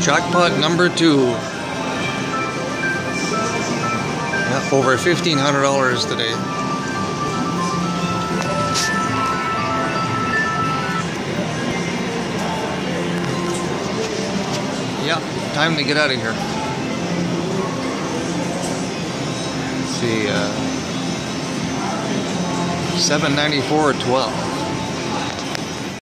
Jackpot number two. Yeah, over $1,500 today. Yeah, time to get out of here. Let's see, uh, 794